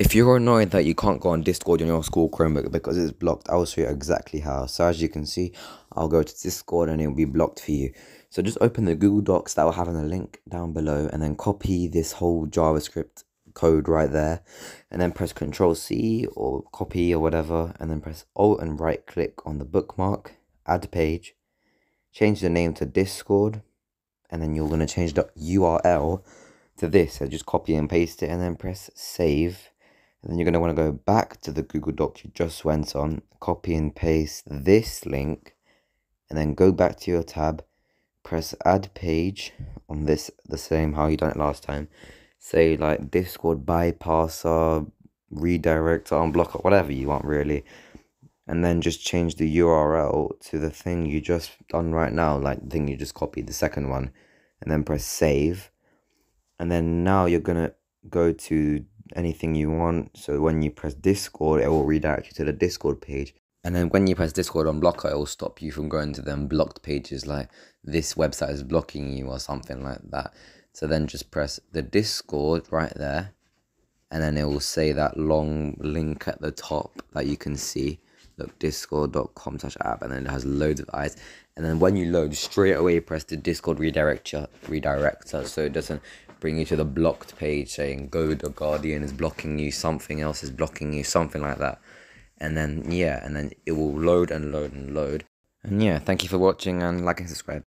If you're annoyed that you can't go on Discord on your school Chromebook because it's blocked, I will show you exactly how. So as you can see, I'll go to Discord and it will be blocked for you. So just open the Google Docs that will have in the link down below and then copy this whole JavaScript code right there and then press Control C or copy or whatever and then press Alt and right click on the bookmark, add page, change the name to Discord and then you're going to change the URL to this. So just copy and paste it and then press save and then you're going to want to go back to the Google Doc you just went on, copy and paste this link, and then go back to your tab, press add page on this, the same how you done it last time. Say like Discord bypasser, redirector, unblocker, whatever you want really. And then just change the URL to the thing you just done right now, like the thing you just copied, the second one. And then press save. And then now you're going to go to anything you want. So when you press Discord, it will redirect you to the Discord page. And then when you press Discord unblocker, it will stop you from going to them blocked pages like this website is blocking you or something like that. So then just press the Discord right there. And then it will say that long link at the top that you can see. Look, discord.com slash app. And then it has loads of eyes. And then when you load, straight away press the Discord redirector, redirector so it doesn't bring you to the blocked page saying go the guardian is blocking you something else is blocking you something like that and then yeah and then it will load and load and load and yeah thank you for watching and like and subscribe